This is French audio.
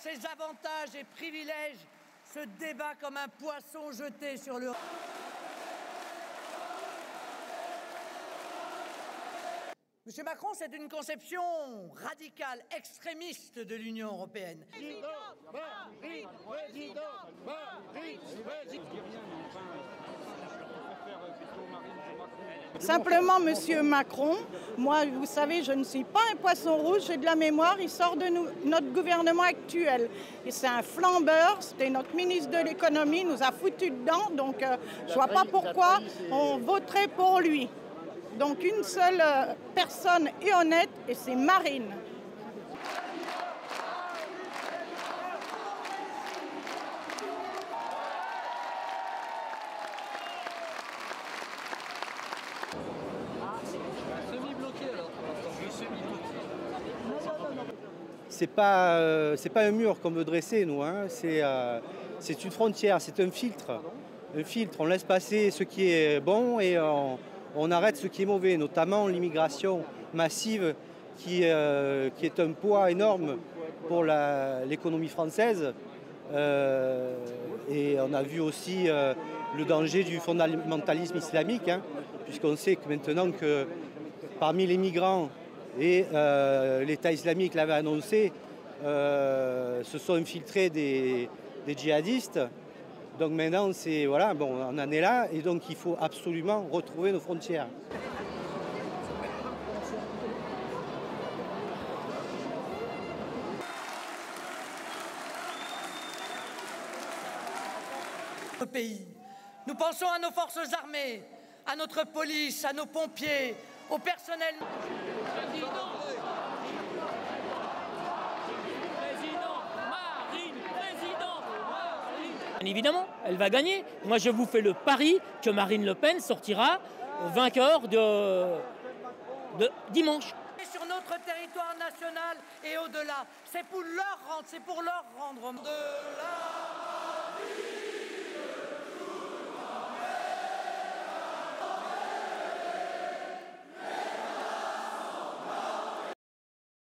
ses avantages et privilèges se débat comme un poisson jeté sur le... Monsieur Macron, c'est une conception radicale, extrémiste de l'Union européenne. Simplement, Monsieur Macron, moi, vous savez, je ne suis pas un poisson rouge, j'ai de la mémoire, il sort de notre gouvernement actuel. Et c'est un flambeur, c'était notre ministre de l'économie, nous a foutu dedans, donc euh, je ne vois pas pourquoi on voterait pour lui. Donc une seule euh, personne est honnête et c'est Marine. C'est pas, euh, pas un mur qu'on veut dresser, nous. Hein. C'est, euh, c'est une frontière, c'est un filtre. Un filtre, on laisse passer ce qui est bon et on, on arrête ce qui est mauvais, notamment l'immigration massive qui, euh, qui, est un poids énorme pour l'économie française. Et on a vu aussi le danger du fondamentalisme islamique, hein, puisqu'on sait que maintenant que parmi les migrants, et l'État islamique l'avait annoncé, se sont infiltrés des, des djihadistes donc maintenant, c'est voilà, bon, on en est là et donc il faut absolument retrouver nos frontières. pays. Nous pensons à nos forces armées, à notre police, à nos pompiers, au personnel. Évidemment, elle va gagner. Moi, je vous fais le pari que Marine Le Pen sortira vainqueur de, de dimanche. Sur notre territoire national et au-delà, c'est pour leur rendre, c'est pour leur rendre.